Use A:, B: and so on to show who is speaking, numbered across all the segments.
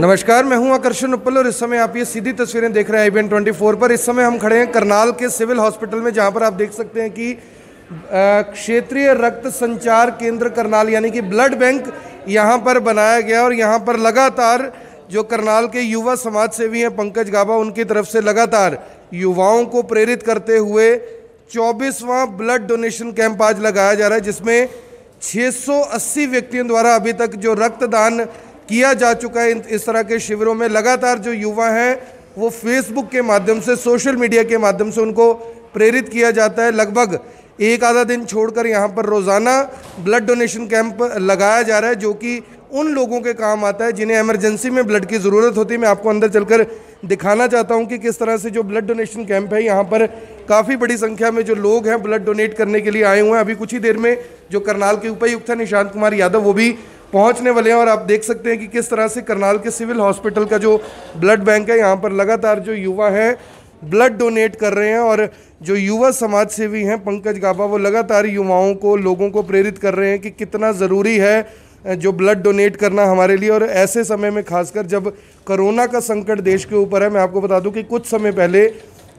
A: नमस्कार, मैं हूँ आकर्षण उपल और इस समय आप ये सीधी तस्वीरें देख रहे हैं आई फोर पर। इस समय हम खड़े हैं करनाल के सिविल हॉस्पिटल में, जहाँ पर आप देख सकते हैं कि क्षेत्रीय रक्त संचार केंद्र करनाल, यानी कि ब्लड बैंक यहाँ पर बनाया गया और यहाँ पर लगातार जो करनाल के युवा समाज सेवी हैं पंकज गाबा, उनकी तरफ़ से लगातार युवाओं को प्रेरित करते हुए चौबीसवां ब्लड डोनेशन कैंप आज लगाया जा रहा है, जिसमें 680 व्यक्तियों द्वारा अभी तक जो रक्तदान किया जा चुका है इस तरह के शिविरों में। लगातार जो युवा हैं, वो फेसबुक के माध्यम से सोशल मीडिया के माध्यम से उनको प्रेरित किया जाता है। लगभग एक आधा दिन छोड़कर यहाँ पर रोज़ाना ब्लड डोनेशन कैंप लगाया जा रहा है, जो कि उन लोगों के काम आता है जिन्हें इमरजेंसी में ब्लड की ज़रूरत होती है। मैं आपको अंदर चलकर दिखाना चाहता हूँ कि किस तरह से जो ब्लड डोनेशन कैंप है, यहाँ पर काफ़ी बड़ी संख्या में जो लोग हैं ब्लड डोनेट करने के लिए आए हुए हैं। अभी कुछ ही देर में जो करनाल के उपायुक्त है, निशांत कुमार यादव, वो भी पहुँचने वाले हैं और आप देख सकते हैं कि किस तरह से करनाल के सिविल हॉस्पिटल का जो ब्लड बैंक है, यहाँ पर लगातार जो युवा हैं, ब्लड डोनेट कर रहे हैं और जो युवा समाज सेवी हैं, पंकज गाबा, वो लगातार युवाओं को, लोगों को प्रेरित कर रहे हैं कि कितना ज़रूरी है जो ब्लड डोनेट करना हमारे लिए और ऐसे समय में खासकर जब कोरोना का संकट देश के ऊपर है, मैं आपको बता दूँ कि कुछ समय पहले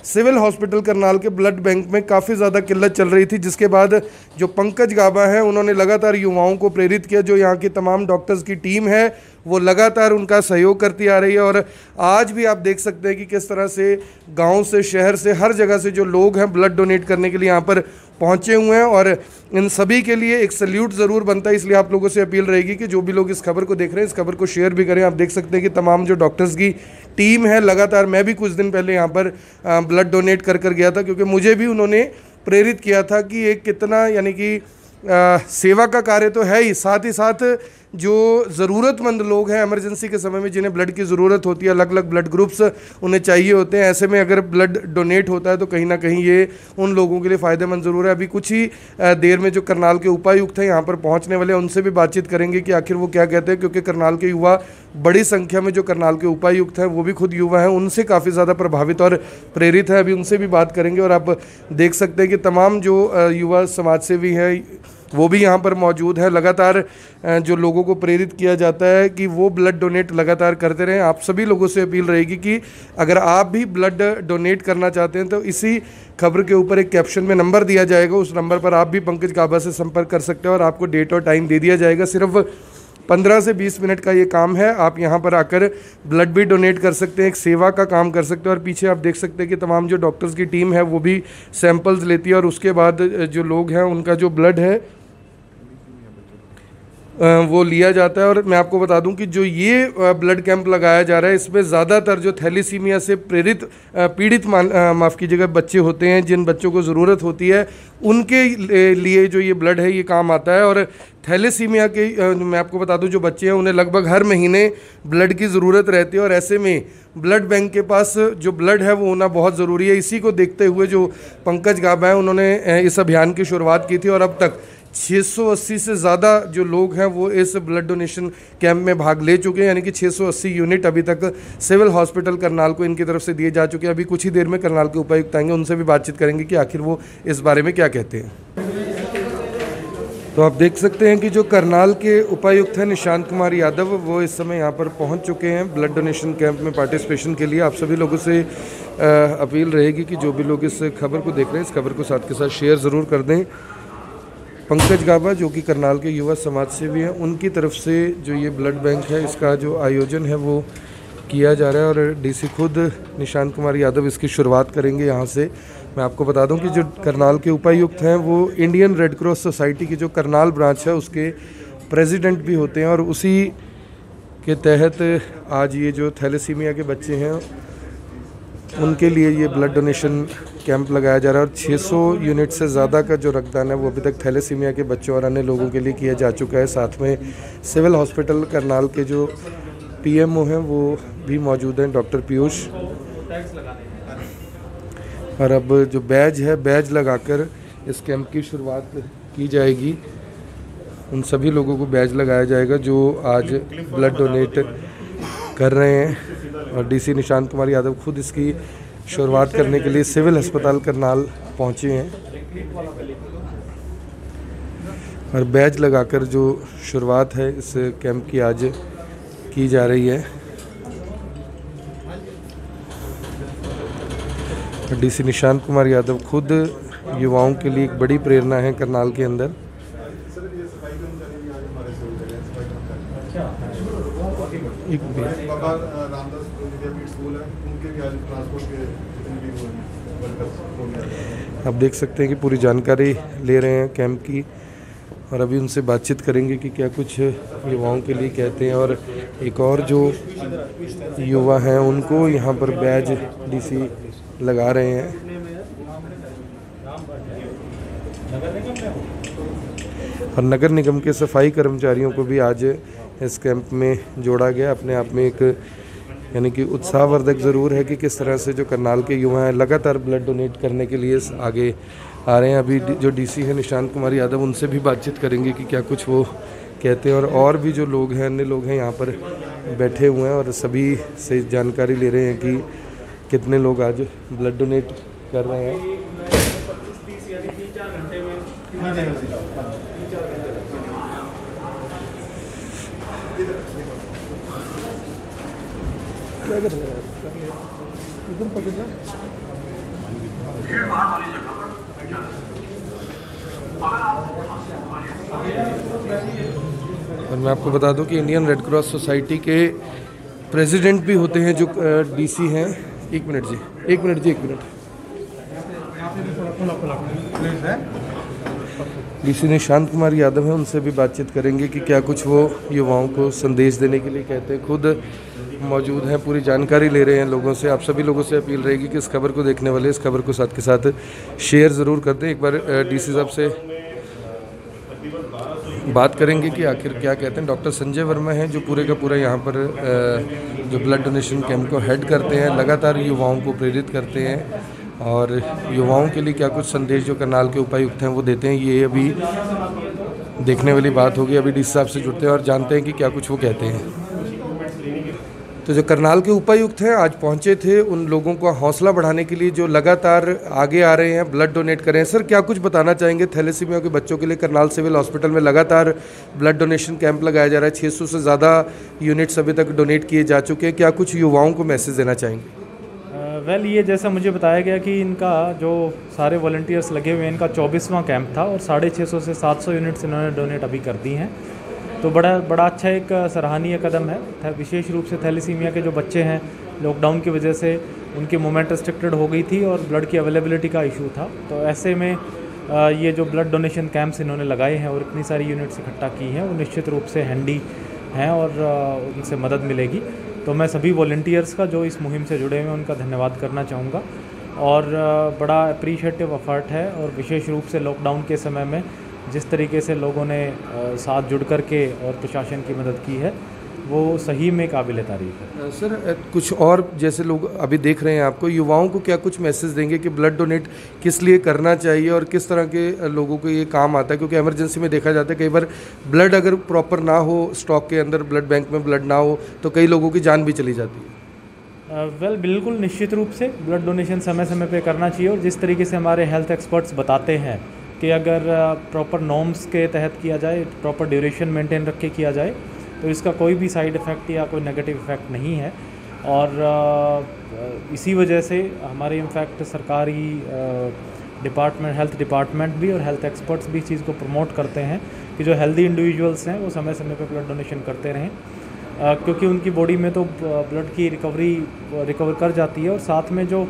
A: सिविल हॉस्पिटल करनाल के ब्लड बैंक में काफ़ी ज़्यादा किल्लत चल रही थी, जिसके बाद जो पंकज गाबा हैं, उन्होंने लगातार युवाओं को प्रेरित किया, जो यहाँ की तमाम डॉक्टर्स की टीम है। वो लगातार उनका सहयोग करती आ रही है और आज भी आप देख सकते हैं कि किस तरह से गाँव से शहर से हर जगह से जो लोग हैं ब्लड डोनेट करने के लिए यहाँ पर पहुँचे हुए हैं और इन सभी के लिए एक सल्यूट ज़रूर बनता है इसलिए आप लोगों से अपील रहेगी कि जो भी लोग इस खबर को देख रहे हैं इस खबर को शेयर भी करें। आप देख सकते हैं कि तमाम जो डॉक्टर्स की टीम है लगातार मैं भी कुछ दिन पहले यहाँ पर ब्लड डोनेट कर कर गया था क्योंकि मुझे भी उन्होंने प्रेरित किया था कि एक कितना यानी कि आ, सेवा का कार्य तो है ही साथ ही साथ जो ज़रूरतमंद लोग हैं इमरजेंसी के समय में, जिन्हें ब्लड की ज़रूरत होती है अलग अलग ब्लड ग्रुप्स उन्हें चाहिए होते हैं। ऐसे में अगर ब्लड डोनेट होता है तो कहीं ना कहीं ये उन लोगों के लिए फ़ायदेमंद ज़रूर है। अभी कुछ ही देर में जो करनाल के उपायुक्त हैं, यहाँ पर पहुँचने वाले उनसे भी बातचीत करेंगे कि आखिर वो क्या कहते हैं, क्योंकि करनाल के युवा, बड़ी संख्या में जो करनाल के उपायुक्त हैं, वो भी खुद युवा हैं, उनसे काफ़ी ज़्यादा प्रभावित और प्रेरित है। अभी उनसे भी बात करेंगे और आप देख सकते हैं कि तमाम जो युवा समाज सेवी हैं वो भी यहाँ पर मौजूद है। लगातार जो लोगों को प्रेरित किया जाता है कि वो ब्लड डोनेट लगातार करते रहें। आप सभी लोगों से अपील रहेगी कि अगर आप भी ब्लड डोनेट करना चाहते हैं तो इसी खबर के ऊपर एक कैप्शन में नंबर दिया जाएगा। उस नंबर पर आप भी पंकज काबा से संपर्क कर सकते हैं और आपको डेट और टाइम दे दिया जाएगा। सिर्फ़ पंद्रह से बीस मिनट का ये काम है। आप यहाँ पर आकर ब्लड भी डोनेट कर सकते हैं, एक सेवा का काम कर सकते हैं और पीछे आप देख सकते हैं कि तमाम जो डॉक्टर्स की टीम है, वो भी सैंपल्स लेती है और उसके बाद जो लोग हैं, उनका जो ब्लड है वो लिया जाता है और मैं आपको बता दूँ कि जो ये ब्लड कैंप लगाया जा रहा है, इसमें ज़्यादातर जो थैलीसीमिया से प्रेरित पीड़ित माफ़ कीजिएगा, बच्चे होते हैं, जिन बच्चों को ज़रूरत होती है, उनके लिए जो ये ब्लड है, ये काम आता है। और थैलीसीमिया के मैं आपको बता दूँ, जो बच्चे हैं, उन्हें लगभग हर महीने ब्लड की ज़रूरत रहती है। और ऐसे में ब्लड बैंक के पास जो ब्लड है, वो होना बहुत ज़रूरी है। इसी को देखते हुए जो पंकज गाबा है, उन्होंने इस अभियान की शुरुआत की थी और अब तक 680 से ज़्यादा जो लोग हैं वो इस ब्लड डोनेशन कैंप में भाग ले चुके हैं, यानी कि 680 यूनिट अभी तक सिविल हॉस्पिटल करनाल को इनकी तरफ़ से दिए जा चुके हैं। अभी कुछ ही देर में करनाल के उपायुक्त आएँगे, उनसे भी बातचीत करेंगे कि आखिर वो इस बारे में क्या कहते हैं। तो आप देख सकते हैं कि जो करनाल के उपायुक्त हैं निशांत कुमार यादव, वो इस समय यहाँ पर पहुँच चुके हैं ब्लड डोनेशन कैंप में पार्टिसिपेशन के लिए। आप सभी लोगों से अपील रहेगी कि जो भी लोग इस खबर को देख रहे हैं, इस खबर को साथ के साथ शेयर ज़रूर कर दें। पंकज गाबा, जो कि करनाल के युवा समाज सेवी हैं, उनकी तरफ़ से जो ये ब्लड बैंक है, इसका जो आयोजन है, वो किया जा रहा है और डीसी खुद निशांत कुमार यादव इसकी शुरुआत करेंगे यहाँ से। मैं आपको बता दूँ कि जो करनाल के उपायुक्त हैं, वो इंडियन रेड क्रॉस सोसाइटी की जो करनाल ब्रांच है, उसके प्रेसिडेंट भी होते हैं और उसी के तहत आज ये जो थैलेसीमिया के बच्चे हैं, उनके लिए ये ब्लड डोनेशन कैंप लगाया जा रहा है और 600 यूनिट से ज़्यादा का जो रक्तदान है वो अभी तक थैलेसीमिया के बच्चों और अन्य लोगों के लिए किया जा चुका है। साथ में सिविल हॉस्पिटल करनाल के जो पीएमओ हैं वो भी मौजूद हैं, डॉक्टर पीयूष। और अब जो बैज है, बैज लगाकर इस कैंप की शुरुआत की जाएगी। उन सभी लोगों को बैज लगाया जाएगा जो आज ब्लड डोनेट कर रहे हैं। और डीसी निशांत कुमार यादव खुद इसकी शुरुआत करने के लिए सिविल अस्पताल करनाल पहुँचे हैं। और बैज लगाकर जो शुरुआत है, इस कैंप की आज की जा रही है। डीसी निशांत कुमार यादव खुद युवाओं के लिए एक बड़ी प्रेरणा है करनाल के अंदर। एक
B: बाबा रामदास विद्यापीठ स्कूल है उनके भी आज ट्रांसपोर्ट के जितने भी हैं, हो।
A: आप देख सकते हैं कि पूरी जानकारी ले रहे हैं कैंप की और अभी उनसे बातचीत करेंगे कि क्या कुछ युवाओं के लिए कहते हैं और एक और जो युवा हैं उनको यहाँ पर बैज डीसी लगा रहे हैं। और नगर निगम के सफ़ाई कर्मचारियों को भी आज इस कैंप में जोड़ा गया। अपने आप में एक, यानी कि उत्साहवर्धक ज़रूर है कि किस तरह से जो करनाल के युवा हैं लगातार ब्लड डोनेट करने के लिए आगे आ रहे हैं। अभी जो डीसी है निशांत कुमार यादव, उनसे भी बातचीत करेंगे कि क्या कुछ वो कहते हैं। और और भी जो लोग हैं, अन्य लोग हैं, यहाँ पर बैठे हुए हैं और सभी से जानकारी ले रहे हैं कि कितने लोग आज ब्लड डोनेट कर रहे हैं। और मैं आपको बता दूँ कि इंडियन रेड क्रॉस सोसाइटी के प्रेसिडेंट भी होते हैं जो डीसी हैं। एक मिनट जी एक मिनट जी एक मिनट। डीसी निशांत कुमार यादव हैं, उनसे भी बातचीत करेंगे कि क्या कुछ वो युवाओं को संदेश देने के लिए कहते हैं। खुद मौजूद हैं, पूरी जानकारी ले रहे हैं लोगों से। आप सभी लोगों से अपील रहेगी कि इस खबर को देखने वाले, इस खबर को साथ के साथ शेयर ज़रूर कर दें। एक बार डीसी साहब से बात करेंगे कि आखिर क्या कहते हैं। डॉक्टर संजय वर्मा हैं, जो पूरे का पूरा यहाँ पर जो ब्लड डोनेशन कैंप को हेड करते हैं, लगातार युवाओं को प्रेरित करते हैं। और युवाओं के लिए क्या कुछ संदेश जो करनाल के उपायुक्त हैं वो देते हैं? ये अभी देखने वाली बात होगी। अभी डी साहब से जुड़ते हैं और जानते हैं कि क्या कुछ वो कहते हैं। तो जो करनाल के उपायुक्त हैं, आज पहुँचे थे। उन लोगों का हौसला बढ़ाने के लिए जो लगातार आगे आ रहे हैं, ब्लड डोनेट कर रहे हैं। सर, क्या कुछ बताना चाहेंगे थैलेसीमिया के बच्चों के लिए? करनाल सिविल हॉस्पिटल में लगातार ब्लड डोनेशन कैंप लगाया जा रहा है। 600 से ज़्यादा यूनिट्स अभी तक डोनेट किए जा चुके हैं। क्या कुछ युवाओं को मैसेज देना चाहेंगे?
C: वेल, ये जैसा मुझे बताया गया कि इनका जो सारे वॉल्टियर्स लगे हुए हैं, इनका चौबीसवां कैंप था और साढ़े छः सौ से सात सौ यूनिट्स इन्होंने डोनेट अभी कर दी हैं। तो बड़ा बड़ा अच्छा एक सराहनीय कदम है। विशेष रूप से थैलीसीमिया के जो बच्चे हैं लॉकडाउन की वजह से उनकी मूवमेंट रिस्ट्रिक्टेड हो गई थी और ब्लड की अवेलेबिलिटी का इशू था। तो ऐसे में ये जो ब्लड डोनेशन कैंप्स इन्होंने लगाए हैं और इतनी सारी यूनिट्स इकट्ठा की हैं, वो निश्चित रूप से हैंडी हैं और उनसे मदद मिलेगी। तो मैं सभी वॉल्टियर्स का जो इस मुहिम से जुड़े हुए हैं, उनका धन्यवाद करना चाहूँगा। और बड़ा अप्रिशिएटिव अफर्ट है और विशेष रूप से लॉकडाउन के समय में जिस तरीके से लोगों ने साथ जुड़ कर के और प्रशासन की मदद की है वो सही में काबिल तारीफ़ है।
A: सर कुछ और जैसे लोग अभी देख रहे हैं आपको युवाओं को क्या कुछ मैसेज देंगे कि ब्लड डोनेट किस लिए करना चाहिए और किस तरह के लोगों को ये काम आता है? क्योंकि एमरजेंसी में देखा जाता है कई बार ब्लड अगर प्रॉपर ना हो स्टॉक के अंदर ब्लड बैंक में ब्लड ना हो तो कई लोगों की जान भी चली जाती है।
C: वेल बिल्कुल निश्चित रूप से ब्लड डोनेशन समय समय पे करना चाहिए और जिस तरीके से हमारे हेल्थ एक्सपर्ट्स बताते हैं कि अगर प्रॉपर नॉर्म्स के तहत किया जाए प्रॉपर ड्यूरेशन मेंटेन रख के किया जाए तो इसका कोई भी साइड इफ़ेक्ट या कोई नेगेटिव इफ़ेक्ट नहीं है। और इसी वजह से हमारे इनफैक्ट सरकारी डिपार्टमेंट हेल्थ डिपार्टमेंट भी और हेल्थ एक्सपर्ट्स भी इस चीज़ को प्रमोट करते हैं कि जो हेल्दी इंडिविजुअल्स हैं, वो समय समय पर ब्लड डोनेशन करते रहें। क्योंकि उनकी बॉडी में तो ब्लड की रिकवरी रिकवर कर जाती है और साथ में जो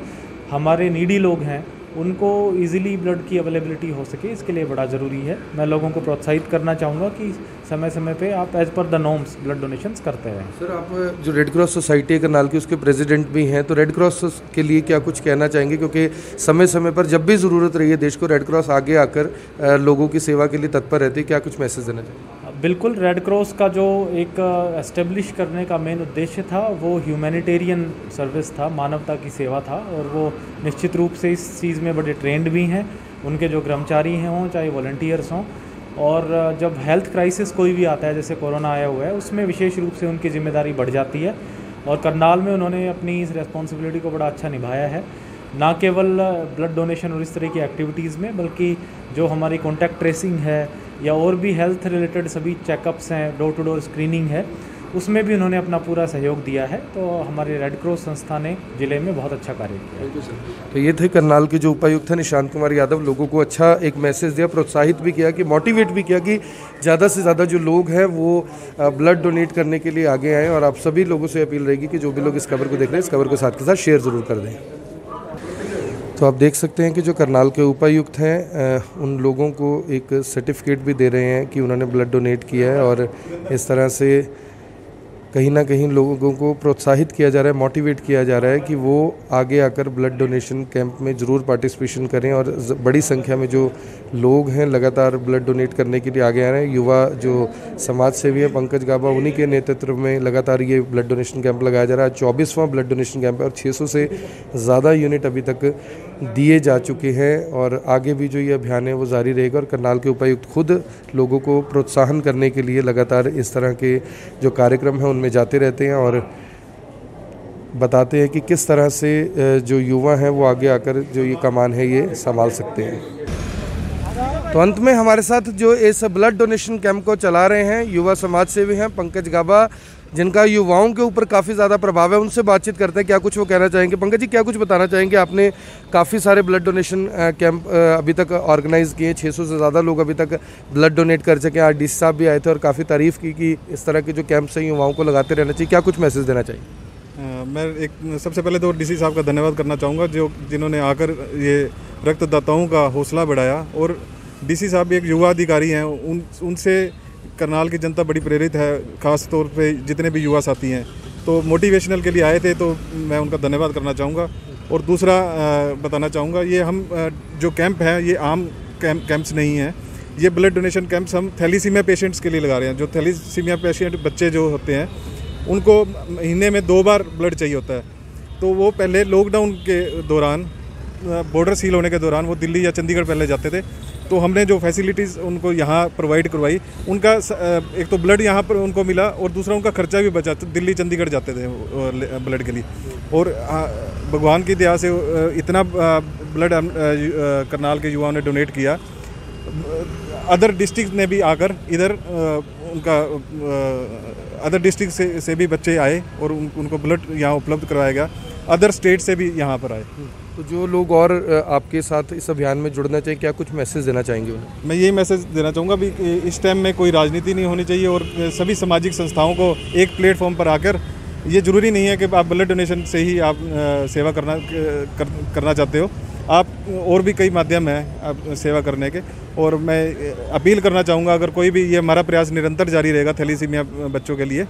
C: हमारे नीडी लोग हैं उनको इजीली ब्लड की अवेलेबिलिटी हो सके, इसके लिए बड़ा ज़रूरी है। मैं लोगों को प्रोत्साहित करना चाहूँगा कि समय समय पे आप as per the norms blood donations करते रहें।
A: सर, आप जो रेड क्रॉस सोसाइटी है करनाल की उसके प्रेसिडेंट भी हैं तो रेड क्रॉस के लिए क्या कुछ कहना चाहेंगे? क्योंकि समय समय पर जब भी ज़रूरत रही है, देश को रेड क्रॉस आगे आकर लोगों की सेवा के लिए तत्पर रहती है, क्या कुछ मैसेज देना चाहेंगे?
C: बिल्कुल रेड क्रॉस का जो एक एस्टेब्लिश करने का मेन उद्देश्य था, वो ह्यूमैनिटेरियन सर्विस था, मानवता की सेवा था, और वो निश्चित रूप से इस चीज़ में बड़े ट्रेंड भी हैं, उनके जो कर्मचारी हैं हों, चाहे वॉल्टियर्स हों, और जब हेल्थ क्राइसिस कोई भी आता है, जैसे कोरोना आया हुआ है, उसमें विशेष रूप से उनकी ज़िम्मेदारी बढ़ जाती है, और करनाल में उन्होंने अपनी इस रेस्पॉन्सिबिलिटी को बड़ा अच्छा निभाया है, ना केवल ब्लड डोनेशन और इस तरह की एक्टिविटीज़ में, बल्कि जो हमारी कॉन्टैक्ट ट्रेसिंग है या और भी हेल्थ रिलेटेड सभी चेकअप्स हैं डोर टू डोर स्क्रीनिंग है, उसमें भी उन्होंने अपना पूरा सहयोग दिया है। तो हमारे रेड क्रॉस संस्था ने ज़िले में बहुत अच्छा कार्य किया
A: तो ये थे करनाल के जो उपायुक्त हैं, निशांत कुमार यादव, लोगों को अच्छा एक मैसेज दिया, प्रोत्साहित भी किया कि मोटिवेट भी किया कि ज़्यादा से ज़्यादा जो लोग हैं, वो ब्लड डोनेट करने के लिए आगे आएँ और आप सभी लोगों से अपील रहेगी कि जो भी लोग इस खबर को देख रहे हैं, इस खबर को साथ के साथ शेयर ज़रूर कर दें। तो आप देख सकते हैं कि जो करनाल के उपायुक्त हैं उन लोगों को एक सर्टिफिकेट भी दे रहे हैं कि उन्होंने ब्लड डोनेट किया है और इस तरह से कहीं ना कहीं लोगों को प्रोत्साहित किया जा रहा है मोटिवेट किया जा रहा है कि वो आगे आकर ब्लड डोनेशन कैंप में ज़रूर पार्टिसिपेशन करें और बड़ी संख्या में जो लोग हैं लगातार ब्लड डोनेट करने के लिए आगे आ रहे हैं। युवा जो समाज सेवी है, पंकज गाबा, उन्हीं के नेतृत्व में लगातार ये ब्लड डोनेशन कैंप लगाया जा रहा है। चौबीसवां ब्लड डोनेशन कैंप है और 600 से ज़्यादा यूनिट अभी तक दिए जा चुके हैं और आगे भी जो ये अभियान है वो जारी रहेगा और करनाल के उपायुक्त खुद लोगों को प्रोत्साहन करने के लिए लगातार इस तरह के जो कार्यक्रम हैं उनमें जाते रहते हैं और बताते हैं कि किस तरह से जो युवा हैं वो आगे आकर जो ये कमान है ये संभाल सकते हैं। तो अंत में हमारे साथ जो इस ब्लड डोनेशन कैंप को चला रहे हैं, युवा समाज सेवी हैं पंकज गाबा जिनका युवाओं के ऊपर काफ़ी ज़्यादा प्रभाव है, उनसे बातचीत करते हैं, क्या कुछ वो कहना चाहेंगे? पंकज जी, क्या कुछ बताना चाहेंगे? आपने काफ़ी सारे ब्लड डोनेशन कैंप अभी तक ऑर्गेनाइज किए 600 से ज़्यादा लोग अभी तक ब्लड डोनेट कर चुके हैं। डी साहब भी आए थे और काफ़ी तारीफ़ की कि इस तरह के जो कैंप्स हैं, युवाओं को लगाते रहना चाहिए। क्या कुछ मैसेज देना चाहिए?
B: मैं एक, सबसे पहले तो डीसी साहब का धन्यवाद करना चाहूँगा, जो, जिन्होंने आकर ये रक्तदाताओं का हौसला बढ़ाया। और डीसी साहब एक युवा अधिकारी हैं, उन, उनसे करनाल की जनता बड़ी प्रेरित है, खास तौर पे जितने भी युवा साथी हैं। तो मोटिवेशनल के लिए आए थे तो मैं उनका धन्यवाद करना चाहूँगा। और दूसरा बताना चाहूँगा, ये हम जो कैंप है, ये आम कैंप कैंप्स नहीं हैं। ये ब्लड डोनेशन कैंप्स हम थैलीसीमिया पेशेंट्स के लिए लगा रहे हैं। जो थैलीसीमिया पेशेंट बच्चे जो होते हैं, उनको महीने में दो बार ब्लड चाहिए होता है। तो वो पहले लॉकडाउन के दौरान बॉर्डर सील होने के दौरान वो दिल्ली या चंडीगढ़ पहले जाते थे। तो हमने जो फैसिलिटीज़ उनको यहाँ प्रोवाइड करवाई उनका एक तो ब्लड यहाँ पर उनको मिला और दूसरा उनका खर्चा भी बचा तो दिल्ली चंडीगढ़ जाते थे ब्लड के लिए। और भगवान की दया से इतना ब्लड करनाल के युवाओं ने डोनेट किया। अदर डिस्ट्रिक्ट ने भी आकर इधर उनका अदर डिस्ट्रिक्ट से से भी बच्चे आए और उन, उनको ब्लड यहाँ उपलब्ध करवाया गया। अदर स्टेट से भी यहाँ पर आए।
A: तो जो लोग और आपके साथ इस अभियान में जुड़ना चाहिए क्या कुछ मैसेज देना चाहेंगे उन्हें?
B: मैं यही मैसेज देना चाहूँगा भी इस टाइम में कोई राजनीति नहीं होनी चाहिए और सभी सामाजिक संस्थाओं को एक प्लेटफॉर्म पर आकर ये ज़रूरी नहीं है कि आप ब्लड डोनेशन से ही आप सेवा करना कर, करना चाहते हो। आप और भी कई माध्यम हैं आप सेवा करने के। और मैं अपील करना चाहूँगा अगर कोई भी ये हमारा प्रयास निरंतर जारी रहेगा थैलीसीमिया बच्चों के लिए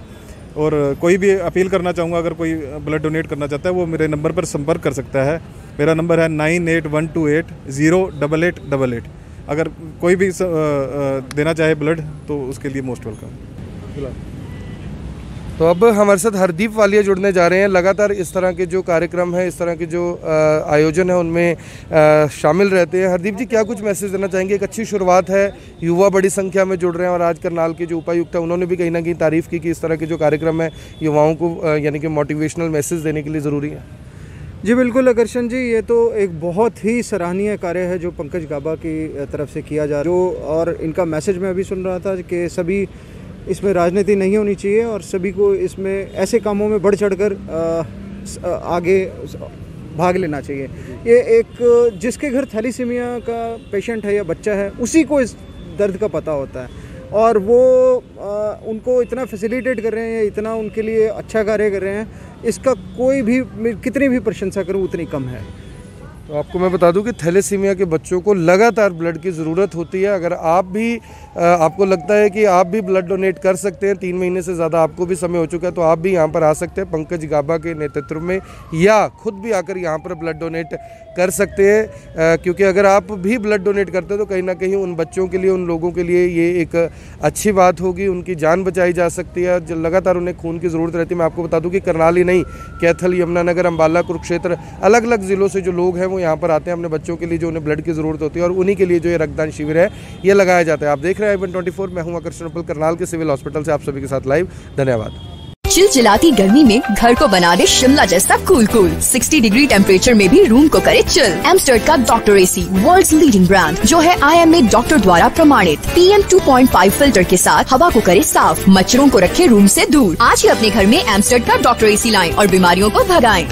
B: और कोई भी अपील करना चाहूँगा, अगर कोई ब्लड डोनेट करना चाहता है, वो मेरे नंबर पर संपर्क कर सकता है। मेरा नंबर है nine eight one two eight zero double eight double eight. अगर कोई भी देना चाहे ब्लड तो उसके लिए मोस्ट वेलकम
A: तो अब हमारे साथ हरदीप वालिया जुड़ने जा रहे हैं। लगातार इस तरह के जो कार्यक्रम हैं, इस तरह के जो आयोजन है, उनमें शामिल रहते हैं। हरदीप जी, क्या कुछ मैसेज देना चाहेंगे? एक अच्छी शुरुआत है। युवा बड़ी संख्या में जुड़ रहे हैं और आज करनाल के जो उपायुक्त है, उन्होंने भी कहीं ना कहीं तारीफ़ की कि इस तरह के जो कार्यक्रम है, युवाओं को यानी कि मोटिवेशनल मैसेज देने के लिए ज़रूरी है।
D: जी, बिल्कुल, आकर्षण जी, ये तो एक बहुत ही सराहनीय कार्य है जो पंकज गाबा की तरफ़ से किया जा रहा जो, और इनका मैसेज मैं अभी सुन रहा था कि सभी इसमें राजनीति नहीं होनी चाहिए और सभी को इसमें ऐसे कामों में बढ़ चढ़ कर आगे भाग लेना चाहिए। ये एक जिसके घर थैलीसीमिया का पेशेंट है या बच्चा है उसी को इस दर्द का पता होता है। और वो आ, उनको इतना फैसिलिटेट कर रहे हैं या इतना उनके लिए अच्छा कार्य कर रहे हैं इसका कोई भी कितनी भी प्रशंसा करूँ उतनी कम है।
A: तो आपको मैं बता दूँ कि थैलेसीमिया के बच्चों को लगातार ब्लड की ज़रूरत होती है। अगर आप भी आपको लगता है कि आप भी ब्लड डोनेट कर सकते हैं, तीन महीने से ज़्यादा आपको भी समय हो चुका है तो आप भी यहाँ पर आ सकते हैं पंकज गाबा के नेतृत्व में या खुद भी आकर यहाँ पर ब्लड डोनेट कर सकते हैं क्योंकि अगर आप भी ब्लड डोनेट करते हैं तो कहीं ना कहीं उन बच्चों के लिए, उन लोगों के लिए ये एक अच्छी बात होगी। उनकी जान बचाई जा सकती है। जो, लगातार उन्हें खून की ज़रूरत रहती है। मैं आपको बता दूँ कि करनाल ही नहीं, कैथल, यमुनानगर अम्बाला कुरुक्षेत्र अलग अलग ज़िलों से जो लोग हैं, वो यहाँ पर आते हैं अपने बच्चों के लिए, जो उन्हें ब्लड की ज़रूरत होती है, और उन्हीं के लिए जो ये रक्तदान शिविर है, ये लगाया जाता है। आप देख रहे हैं आई ट्वेंटी मैं हूँ आकर्षण करनाल के सिविल हॉस्पिटल से आप सभी के साथ लाइव धन्यवाद।
E: चिलचिलाती गर्मी में घर को बना दे शिमला जैसा कूल कूल 60 डिग्री टेम्परेचर में भी रूम को करे चिल एमस्टर्ड का doctor AC world leading brand जो है आई एम ए डॉक्टर द्वारा प्रमाणित। P M two point five filter के साथ हवा को करे साफ़, मच्छरों को रखे रूम ऐसी दूर। आज ही अपने घर में एमस्टर्ड का डॉक्टर एसी लाएँ और बीमारियों को भगाएँ।